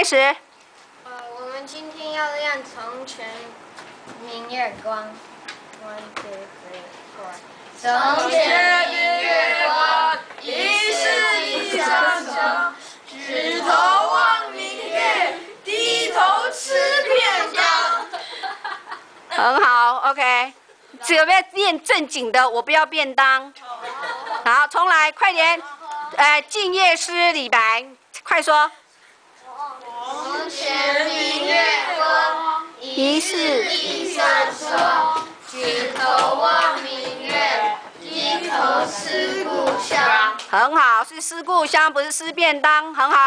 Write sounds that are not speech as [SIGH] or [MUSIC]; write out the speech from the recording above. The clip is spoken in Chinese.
开始。呃，我们今天要练从前明月光。One two three four。从前明月光，疑是地上霜。举头望明月，低头吃便当。很 [LAUGHS] 好，OK。只有要练正经的，我不要便当。好，重来，快点。呃，静夜思李白，快说。疑是地上霜。举头望明月，低头思故乡。很好，是思故乡，不是思便当，很好。